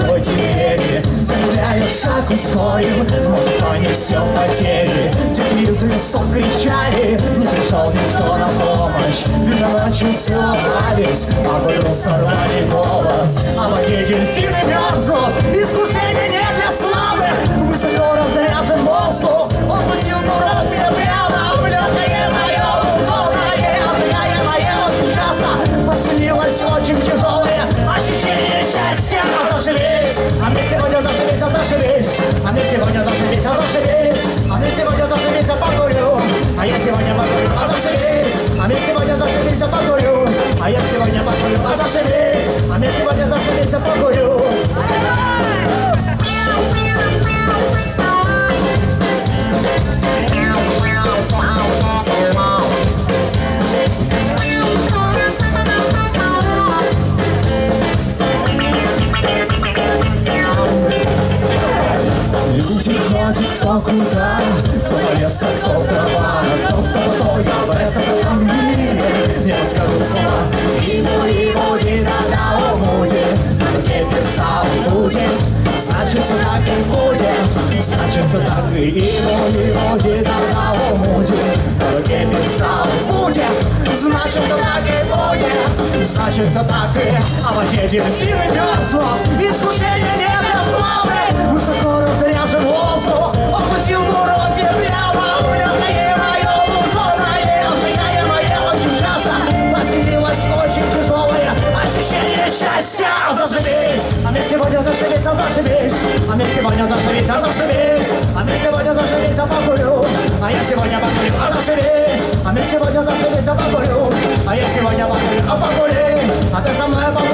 сквозь двери Замедляю шаг, ускорим Может, понесем потери Тетки из лесов кричали Не пришел никто на помощь Ведь ночью целовались А вдруг сорвали голос А в воде дельфины мерзнут Ходят кто куда, кто в лес, а кто в дрова, кто кто я в этом мире не подскажу слова. Ему и будет, да да будет, на руке писал будет, значит так и будет, значит так и ему и будет, да да будет, на руке писал будет, значит так и будет, значит так и, а в воде дельфины мерзнут, искушения нет счастья. Зашибись, а мне сегодня зашибись, а а мне сегодня зашибись, а а мне сегодня зашибись, а покурю, а я сегодня покурю, а зашибись, а мне сегодня зашибись, а покурю, а я сегодня покурю, а покури, а ты со мной покури.